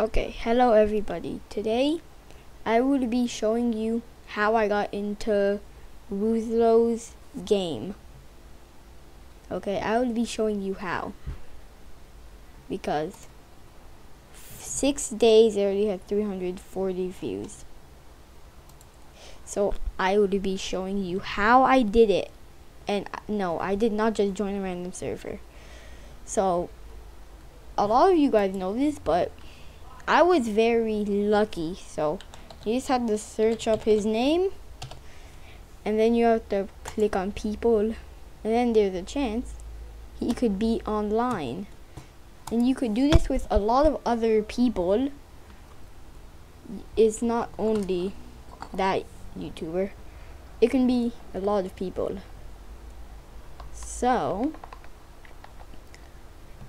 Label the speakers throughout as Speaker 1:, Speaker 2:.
Speaker 1: Okay, hello everybody. Today I will be showing you how I got into Woozlo's game. Okay, I will be showing you how. Because six days already have 340 views. So I will be showing you how I did it. And uh, no, I did not just join a random server. So a lot of you guys know this, but I was very lucky. So you just have to search up his name, and then you have to click on people, and then there's a chance he could be online. And you could do this with a lot of other people. It's not only that YouTuber. It can be a lot of people. So,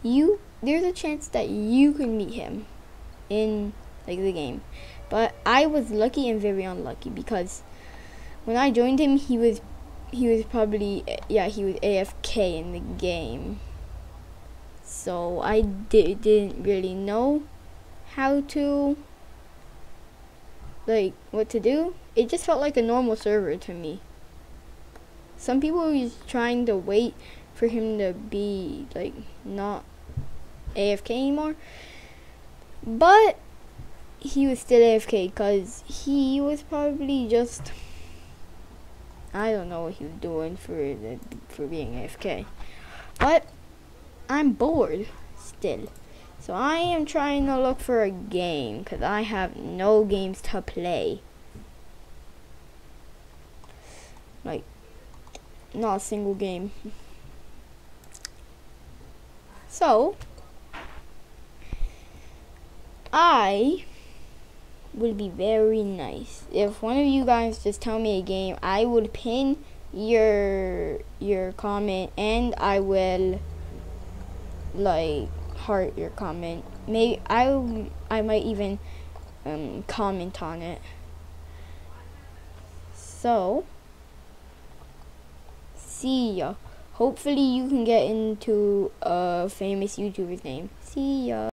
Speaker 1: you there's a chance that you can meet him in like the game. But I was lucky and very unlucky because when I joined him, he was he was probably yeah he was AFK in the game. So I did, didn't really know how to like what to do. It just felt like a normal server to me. Some people were trying to wait for him to be like not AFK anymore. But he was still AFK because he was probably just I don't know what he was doing for the, for being AFK. But I'm bored still. So I am trying to look for a game because I have no games to play. Like, not a single game. So, I would be very nice if one of you guys just tell me a game. I would pin your your comment and I will like heart your comment. Maybe I I might even um, comment on it. So see ya. Hopefully you can get into a famous YouTuber's name. See ya.